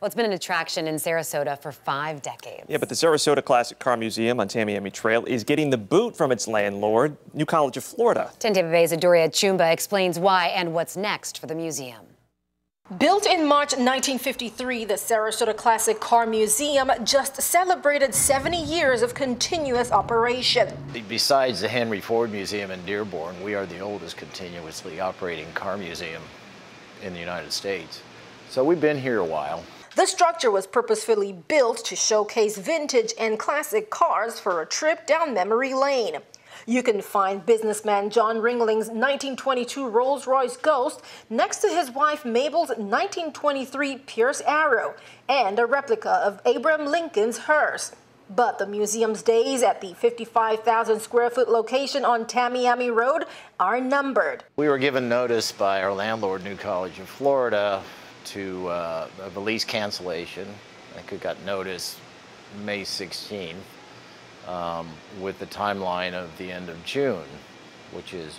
Well, it's been an attraction in Sarasota for five decades. Yeah, but the Sarasota Classic Car Museum on Tamiami Trail is getting the boot from its landlord, New College of Florida. 10 Tampa Bay's Adaure Achumba explains why and what's next for the museum. Built in March 1953, the Sarasota Classic Car Museum just celebrated 70 years of continuous operation. Besides the Henry Ford Museum in Dearborn, we are the oldest continuously operating car museum in the United States. So we've been here a while. The structure was purposefully built to showcase vintage and classic cars for a trip down memory lane. You can find businessman John Ringling's 1922 Rolls-Royce Ghost next to his wife Mabel's 1923 Pierce Arrow and a replica of Abraham Lincoln's hearse. But the museum's days at the 55,000 square foot location on Tamiami Road are numbered. We were given notice by our landlord, New College of Florida, to uh, a lease cancellation. I think we got notice May 16th um, with the timeline of the end of June, which is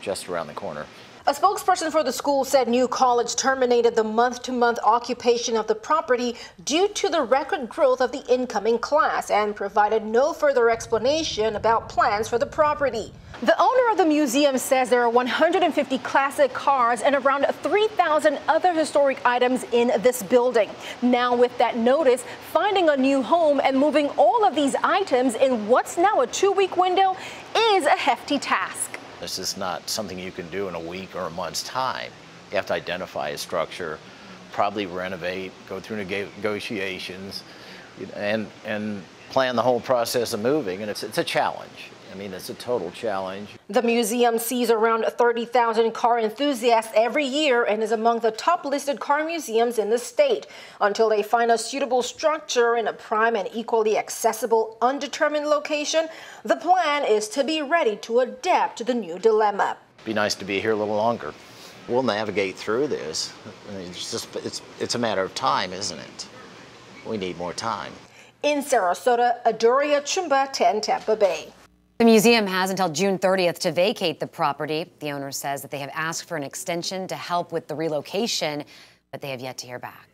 just around the corner. A spokesperson for the school said New College terminated the month-to-month occupation of the property due to the record growth of the incoming class and provided no further explanation about plans for the property. The owner of the museum says there are 150 classic cars and around 3,000 other historic items in this building. Now with that notice, finding a new home and moving all of these items in what's now a two-week window is a hefty task. This is not something you can do in a week or a month's time. You have to identify a structure, probably renovate, go through negotiations, and, and plan the whole process of moving, and it's, it's a challenge. I mean, it's a total challenge. The museum sees around 30,000 car enthusiasts every year and is among the top listed car museums in the state. Until they find a suitable structure in a prime and equally accessible, undetermined location, the plan is to be ready to adapt to the new dilemma. Be nice to be here a little longer. We'll navigate through this. It's just it's it's a matter of time, isn't it? We need more time. In Sarasota, Adaure Achumba, 10 Tampa Bay. The museum has until June 30th to vacate the property. The owner says that they have asked for an extension to help with the relocation, but they have yet to hear back.